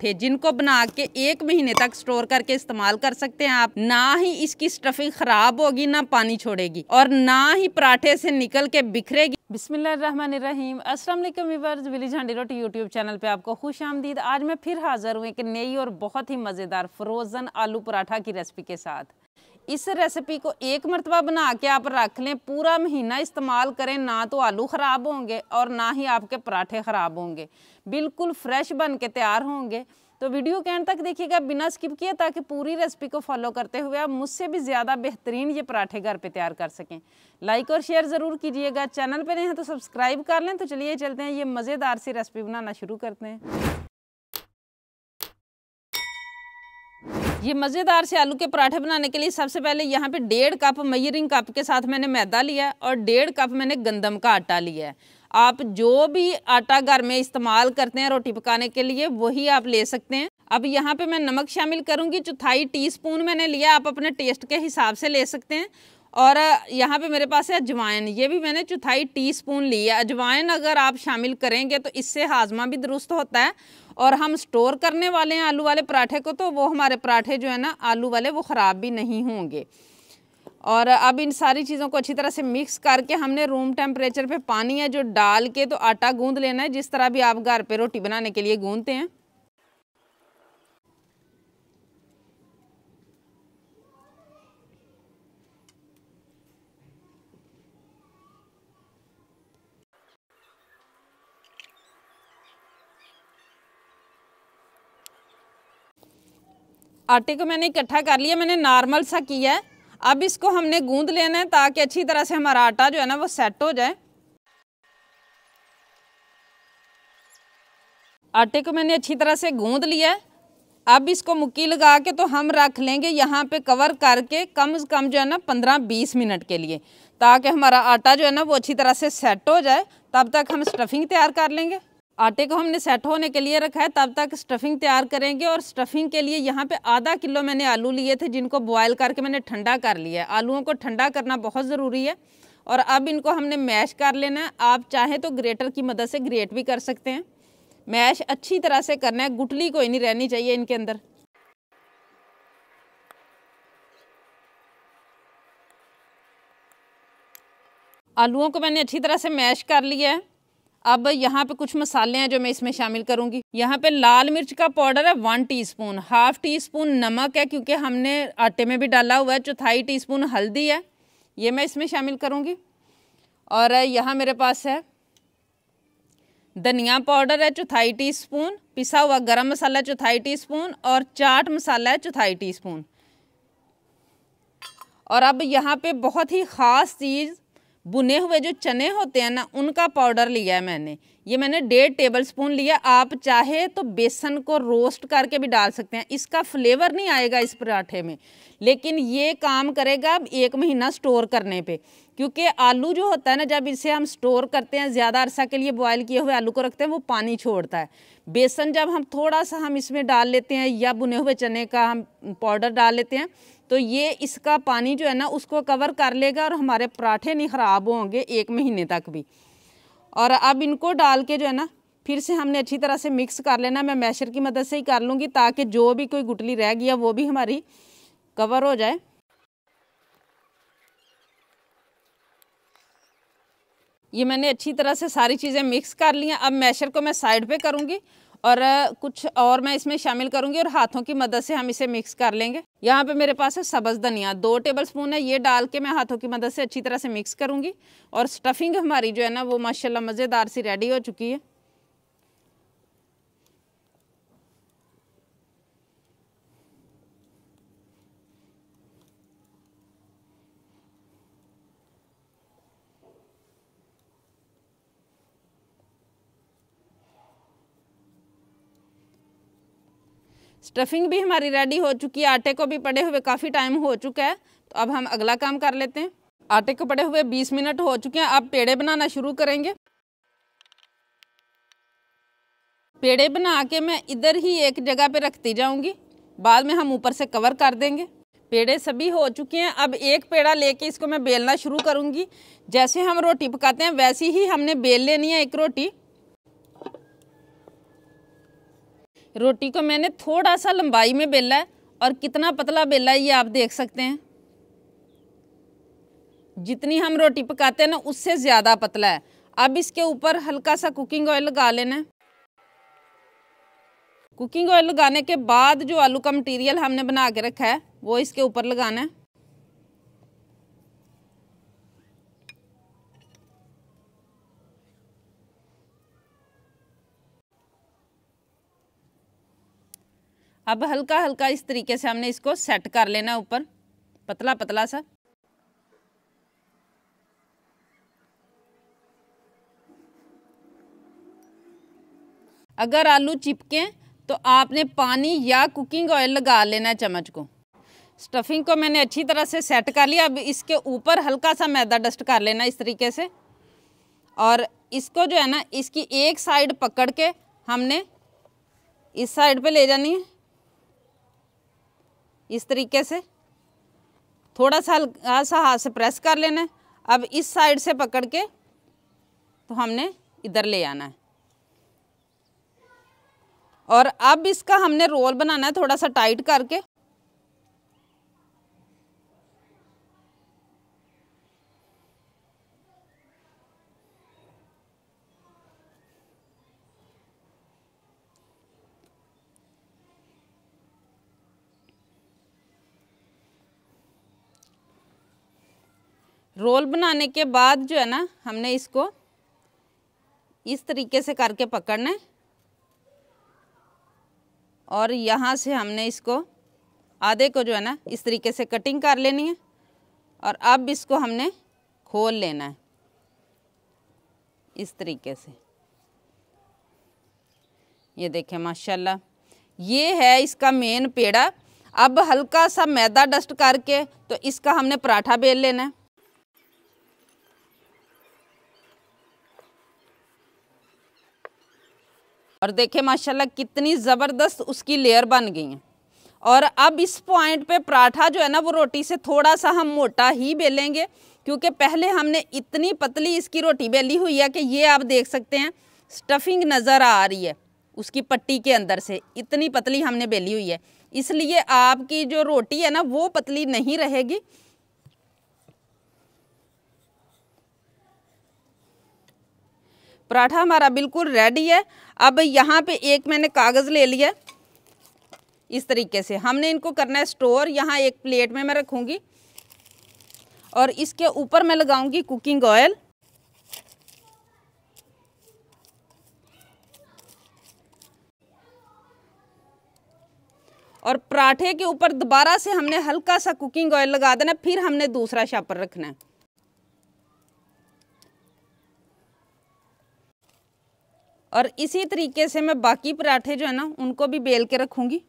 थे, जिनको बना के एक महीने तक स्टोर करके इस्तेमाल कर सकते हैं आप। ना ही इसकी स्टफिंग खराब होगी, ना पानी छोड़ेगी, और ना ही पराठे से निकल के बिखरेगी। बिस्मिल्लाम व्यूअर्स, विलेज हांडी रोटी यूट्यूब चैनल पे आपको खुश आमदीद। आज मैं फिर हाजिर हूँ एक नई और बहुत ही मज़ेदार फ्रोज़न आलू पराठा की रेसिपी के साथ। इस रेसिपी को एक मरतबा बना के आप रख लें। पूरा महीना इस्तेमाल करें, ना तो आलू ख़राब होंगे और ना ही आपके पराठे ख़राब होंगे। बिल्कुल फ्रेश बन के तैयार होंगे। तो वीडियो के एंड तक देखिएगा, बिना स्किप किए, ताकि पूरी रेसिपी को फॉलो करते हुए आप मुझसे भी ज़्यादा बेहतरीन ये पराठे घर पे तैयार कर सकें। लाइक और शेयर ज़रूर कीजिएगा। चैनल पे नहीं हैं तो सब्सक्राइब कर लें। तो चलिए चलते हैं, ये मज़ेदार सी रेसिपी बनाना शुरू करते हैं। ये मज़ेदार से आलू के पराठे बनाने के लिए सबसे पहले यहाँ पे डेढ़ कप मयरिंग कप के साथ मैंने मैदा लिया और डेढ़ कप मैंने गंदम का आटा लिया है। आप जो भी आटा घर में इस्तेमाल करते हैं रोटी पकाने के लिए, वही आप ले सकते हैं। अब यहाँ पे मैं नमक शामिल करूँगी, चौथाई टीस्पून मैंने लिया, आप अपने टेस्ट के हिसाब से ले सकते हैं। और यहाँ पे मेरे पास है अजवाइन, ये भी मैंने चौथाई टीस्पून ली है। अजवाइन अगर आप शामिल करेंगे तो इससे हाजमा भी दुरुस्त होता है। और हम स्टोर करने वाले हैं आलू वाले पराठे को तो वो हमारे पराठे जो है ना, आलू वाले, वो ख़राब भी नहीं होंगे। और अब इन सारी चीज़ों को अच्छी तरह से मिक्स करके हमने रूम टेम्परेचर पे पानी है जो डाल के तो आटा गूंद लेना है, जिस तरह भी आप घर पे रोटी बनाने के लिए गूंदते हैं। आटे को मैंने इकट्ठा कर लिया, मैंने नॉर्मल सा किया है। अब इसको हमने गूंद लेना है ताकि अच्छी तरह से हमारा आटा जो है ना वो सेट हो जाए। आटे को मैंने अच्छी तरह से गूंद लिया है। अब इसको मुक्की लगा के तो हम रख लेंगे यहाँ पे कवर करके कम से कम जो है ना पंद्रह बीस मिनट के लिए, ताकि हमारा आटा जो है ना वो अच्छी तरह से सेट हो जाए। तब तक हम स्टफिंग तैयार कर लेंगे। आटे को हमने सेट होने के लिए रखा है, तब तक स्टफिंग तैयार करेंगे और स्टफिंग के लिए यहाँ पे आधा किलो मैंने आलू लिए थे, जिनको बॉयल करके मैंने ठंडा कर लिया है। आलूओं को ठंडा करना बहुत ज़रूरी है और अब इनको हमने मैश कर लेना है। आप चाहें तो ग्रेटर की मदद से ग्रेट भी कर सकते हैं। मैश अच्छी तरह से करना है गुटली कोई नहीं रहनी चाहिए इनके अंदर। आलूओं को मैंने अच्छी तरह से मैश कर लिया है। अब यहाँ पे कुछ मसाले हैं जो मैं इसमें शामिल करूँगी। यहाँ पे लाल मिर्च का पाउडर है one teaspoon. Half teaspoon नमक है क्योंकि हमने आटे में भी डाला हुआ है, चौथाई टी स्पून हल्दी है। ये मैं इसमें शामिल करूँगी। और यहाँ मेरे पास है धनिया पाउडर है चौथाई टी स्पून पिसा हुआ गरम मसाला चौथाई टी स्पून और चाट मसाला है चौथाई टी स्पून और अब यहाँ पे बहुत ही ख़ास चीज़ बुने हुए जो चने होते हैं ना, उनका पाउडर लिया है मैंने। ये मैंने डेढ़ टेबल स्पून लिया। आप चाहे तो बेसन को रोस्ट करके भी डाल सकते हैं। इसका फ्लेवर नहीं आएगा इस पराठे में। लेकिन ये काम करेगा एक महीना स्टोर करने पे। क्योंकि आलू जो होता है ना, जब इसे हम स्टोर करते हैं, ज़्यादा अरसा के लिए बॉयल किए हुए आलू को रखते हैं, वो पानी छोड़ता है। बेसन जब हम थोड़ा सा हम इसमें डाल लेते हैं या बुने हुए चने का हम पाउडर डाल लेते हैं तो ये इसका पानी जो है ना, उसको कवर कर लेगा और हमारे पराठे नहीं ख़राब होंगे एक महीने तक भी। और अब इनको डाल के जो है ना, फिर से हमने अच्छी तरह से मिक्स कर लेना। मैं मैशर की मदद से ही कर लूँगी ताकि जो भी कोई गुटली रह गया, वो भी हमारी कवर हो जाए। ये मैंने अच्छी तरह से सारी चीज़ें मिक्स कर ली हैं। अब मैशर को मैं साइड पे करूँगी और कुछ और मैं इसमें शामिल करूँगी और हाथों की मदद से हम इसे मिक्स कर लेंगे। यहाँ पे मेरे पास है सब्ज़ धनिया, दो टेबल स्पून है, ये डाल के मैं हाथों की मदद से अच्छी तरह से मिक्स करूँगी। और स्टफिंग हमारी जो है ना, वो माशाल्लाह मज़ेदार सी रेडी हो चुकी है। स्टफिंग भी हमारी रेडी हो चुकी है। आटे को भी पड़े हुए काफ़ी टाइम हो चुका है। तो अब हम अगला काम कर लेते हैं। आटे को पड़े हुए 20 मिनट हो चुके हैं। अब पेड़े बनाना शुरू करेंगे। पेड़े बना के मैं इधर ही एक जगह पे रखती जाऊँगी। बाद में हम ऊपर से कवर कर देंगे। पेड़े सभी हो चुके हैं। अब एक पेड़ा लेके इसको मैं बेलना शुरू करूँगी। जैसे हम रोटी पकाते हैं, वैसी ही हमने बेल लेनी है एक रोटी। रोटी को मैंने थोड़ा सा लंबाई में बेला है, और कितना पतला बेला है ये आप देख सकते हैं। जितनी हम रोटी पकाते हैं ना, उससे ज़्यादा पतला है। अब इसके ऊपर हल्का सा कुकिंग ऑयल लगा लेना कुकिंग ऑयल लगाने के बाद जो आलू का मटेरियल हमने बना के रखा है, वो इसके ऊपर लगाना है। अब हल्का हल्का इस तरीके से हमने इसको सेट कर लेना ऊपर। पतला पतला सा। अगर आलू चिपके तो आपने पानी या कुकिंग ऑयल लगा लेना चम्मच को। स्टफिंग को मैंने अच्छी तरह से सेट कर लिया। अब इसके ऊपर हल्का सा मैदा डस्ट कर लेना इस तरीके से। और इसको जो है ना, इसकी एक साइड पकड़ के हमने इस साइड पे ले जानी है। इस तरीके से। थोड़ा सा हल्का सा हाथ से प्रेस कर लेना है। अब इस साइड से पकड़ के तो हमने इधर ले आना है। और अब इसका हमने रोल बनाना है थोड़ा सा टाइट करके। रोल बनाने के बाद जो है ना, हमने इसको इस तरीके से करके पकड़ना है। और यहाँ से हमने इसको आधे को जो है ना, इस तरीके से कटिंग कर लेनी है और अब इसको हमने खोल लेना है इस तरीके से। ये देखें, माशाल्लाह, ये है इसका मेन पेड़ा। अब हल्का सा मैदा डस्ट करके तो इसका हमने पराठा बेल लेना है। और देखें माशाल्लाह कितनी ज़बरदस्त उसकी लेयर बन गई है। और अब इस पॉइंट पे पराठा जो है ना, वो रोटी से थोड़ा सा हम मोटा ही बेलेंगे, क्योंकि पहले हमने इतनी पतली इसकी रोटी बेली हुई है कि ये आप देख सकते हैं स्टफिंग नज़र आ रही है उसकी पट्टी के अंदर से। इतनी पतली हमने बेली हुई है। इसलिए आपकी जो रोटी है ना, वो पतली नहीं रहेगी। पराठा हमारा बिल्कुल रेडी है। अब यहाँ पे एक मैंने कागज़ ले लिया। इस तरीके से हमने इनको करना है स्टोर यहाँ एक प्लेट में मैं रखूँगी। और इसके ऊपर मैं लगाऊँगी कुकिंग ऑयल और पराठे के ऊपर दोबारा से हमने हल्का सा कुकिंग ऑयल लगा देना, फिर हमने दूसरा शापर रखना है। और इसी तरीके से मैं बाकी पराठे जो है ना, उनको भी बेल के रखूँगी।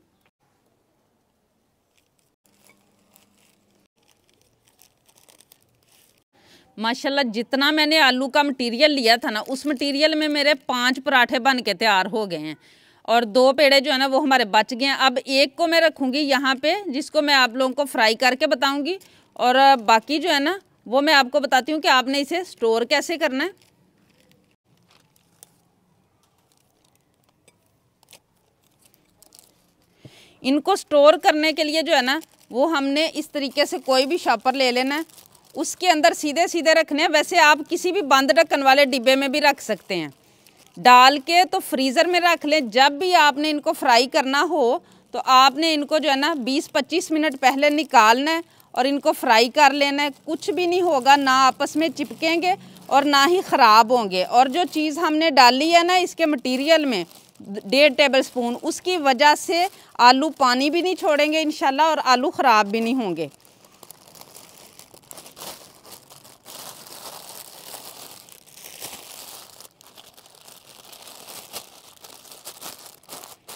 माशाल्लाह, जितना मैंने आलू का मटेरियल लिया था ना, उस मटेरियल में मेरे पाँच पराठे बन के तैयार हो गए हैं। और दो पेड़े जो है ना, वो हमारे बच गए हैं। अब एक को मैं रखूँगी यहाँ पे, जिसको मैं आप लोगों को फ्राई करके बताऊँगी। और बाकी जो है ना, वो मैं आपको बताती हूँ कि आपने इसे स्टोर कैसे करना है। इनको स्टोर करने के लिए जो है ना, वो हमने इस तरीके से कोई भी शॉपर ले लेना है। उसके अंदर सीधे सीधे रखने हैं। वैसे आप किसी भी बंद ढक्कन वाले डिब्बे में भी रख सकते हैं। डाल के तो फ्रीज़र में रख लें। जब भी आपने इनको फ्राई करना हो तो आपने इनको जो है ना 20-25 मिनट पहले निकालना है और इनको फ्राई कर लेना है। कुछ भी नहीं होगा, ना आपस में चिपकेंगे और ना ही ख़राब होंगे। और जो चीज़ हमने डाली है ना, इसके मटीरियल में डेढ़ टेबल स्पून उसकी वजह से आलू पानी भी नहीं छोड़ेंगे इन और आलू ख़राब भी नहीं होंगे।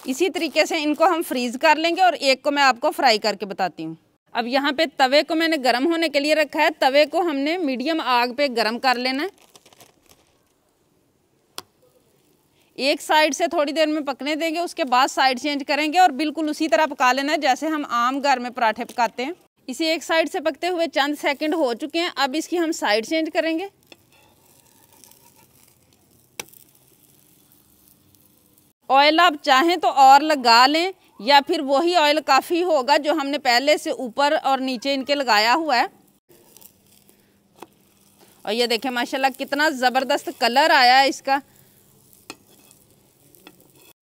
इसी तरीके से इनको हम फ्रीज़ कर लेंगे और एक को मैं आपको फ्राई करके बताती हूँ। अब यहाँ पे तवे को मैंने गर्म होने के लिए रखा है। तवे को हमने मीडियम आग पे गर्म कर लेना है। एक साइड से थोड़ी देर में पकने देंगे, उसके बाद साइड चेंज करेंगे और बिल्कुल उसी तरह पका लेना, जैसे हम आम घर में पराठे पकाते हैं। इसी एक साइड से पकते हुए चंद सेकंड हो चुके हैं, अब इसकी हम साइड चेंज करेंगे। ऑयल आप चाहें तो और लगा लें, या फिर वही ऑयल काफ़ी होगा जो हमने पहले से ऊपर और नीचे इनके लगाया हुआ है। और ये देखें, माशाल्लाह कितना ज़बरदस्त कलर आया है इसका।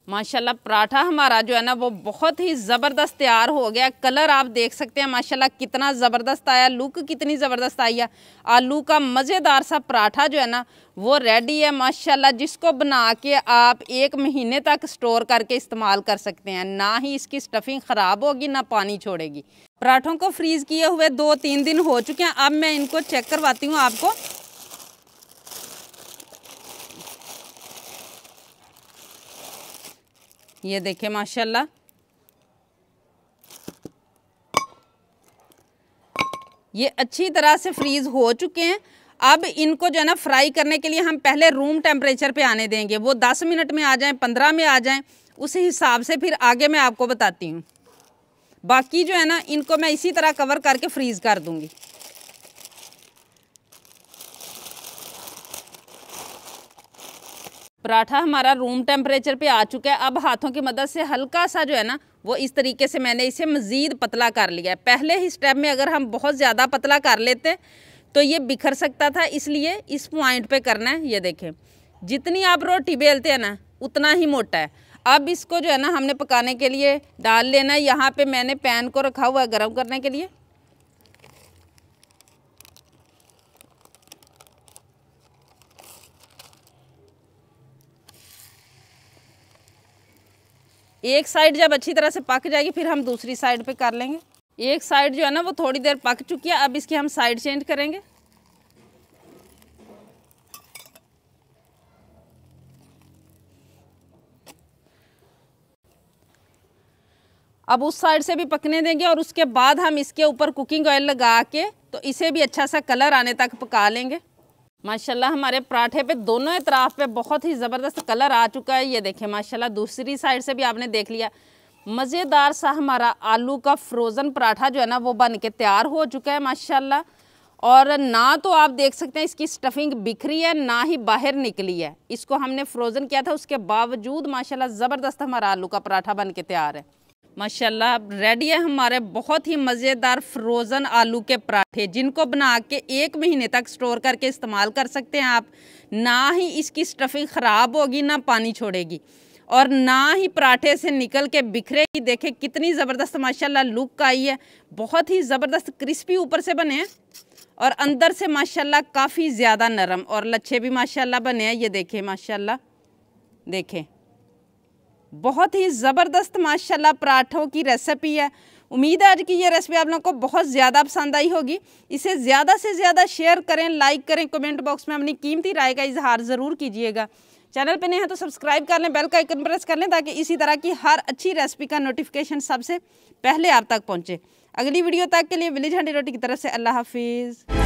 माशाल्लाह, पराठा हमारा जो है ना, वो बहुत ही ज़बरदस्त तैयार हो गया। कलर आप देख सकते हैं, माशाल्लाह, कितना ज़बरदस्त आया, लुक कितनी ज़बरदस्त आई है। आलू का मज़ेदार सा पराठा जो है ना, वो रेडी है, माशाल्लाह, जिसको बना के आप एक महीने तक स्टोर करके इस्तेमाल कर सकते हैं। ना ही इसकी स्टफिंग ख़राब होगी, ना पानी छोड़ेगी। पराठों को फ्रीज़ किए हुए दो तीन दिन हो चुके हैं। अब मैं इनको चेक करवाती हूँ आपको। ये देखें, माशाल्लाह। ये अच्छी तरह से फ्रीज़ हो चुके हैं। अब इनको जो है ना, फ्राई करने के लिए हम पहले रूम टेम्परेचर पे आने देंगे। वो दस मिनट में आ जाएँ, पंद्रह में आ जाएँ, उस हिसाब से फिर आगे मैं आपको बताती हूँ। बाकी जो है ना, इनको मैं इसी तरह कवर करके फ्रीज़ कर दूँगी। पराठा हमारा रूम टेम्परेचर पे आ चुका है। अब हाथों की मदद से हल्का सा जो है ना, वो इस तरीके से मैंने इसे मज़ीद पतला कर लिया है। पहले ही स्टेप में अगर हम बहुत ज़्यादा पतला कर लेते तो ये बिखर सकता था। इसलिए इस पॉइंट पे करना है। ये देखें, जितनी आप रोटी बेलते हैं ना, उतना ही मोटा है। अब इसको जो है ना, हमने पकाने के लिए डाल लेना है। यहाँ पर मैंने पैन को रखा हुआ है गर्म करने के लिए। एक साइड जब अच्छी तरह से पक जाएगी, फिर हम दूसरी साइड पे कर लेंगे। एक साइड जो है ना, वो थोड़ी देर पक चुकी है। अब इसकी हम साइड चेंज करेंगे। अब उस साइड से भी पकने देंगे और उसके बाद हम इसके ऊपर कुकिंग ऑयल लगा के तो इसे भी अच्छा सा कलर आने तक पका लेंगे। माशाल्लाह, हमारे पराठे पे दोनों इतराफ पे बहुत ही ज़बरदस्त कलर आ चुका है। ये देखें, माशाल्लाह, दूसरी साइड से भी आपने देख लिया। मज़ेदार सा हमारा आलू का फ्रोज़न पराठा जो है ना, वो बन के तैयार हो चुका है, माशाल्लाह। और ना तो आप देख सकते हैं, इसकी स्टफिंग बिखरी है, ना ही बाहर निकली है। इसको हमने फ्रोज़न किया था, उसके बावजूद, माशाल्लाह, ज़बरदस्त हमारा आलू का पराठा बन के तैयार है। माशाल्लाह रेडी है हमारे बहुत ही मज़ेदार फ्रोज़न आलू के पराठे, जिनको बना के एक महीने तक स्टोर करके इस्तेमाल कर सकते हैं आप। ना ही इसकी स्टफिंग ख़राब होगी, ना पानी छोड़ेगी। और ना ही पराठे से निकल के बिखरेगी देखें कितनी ज़बरदस्त माशाल्लाह लुक आई है। बहुत ही ज़बरदस्त क्रिस्पी ऊपर से बने हैं और अंदर से माशाल्लाह काफ़ी ज़्यादा नरम और लच्छे भी माशाल्लाह बने हैं। ये देखें माशाल्लाह, देखें। बहुत ही ज़बरदस्त, माशाल्लाह, पराठों की रेसिपी है। उम्मीद है आज की ये रेसिपी आप लोगों को बहुत ज़्यादा पसंद आई होगी। इसे ज़्यादा से ज़्यादा शेयर करें लाइक करें कमेंट बॉक्स में अपनी कीमती राय का इजहार ज़रूर कीजिएगा। चैनल पर नहीं है तो सब्सक्राइब कर लें बेल का आइकन प्रेस कर लें ताकि इसी तरह की हर अच्छी रेसिपी का नोटिफिकेशन सबसे पहले आप तक पहुँचे। अगली वीडियो तक के लिए विलेज हंडी रोटी की तरफ़ से अल्लाह हाफिज़।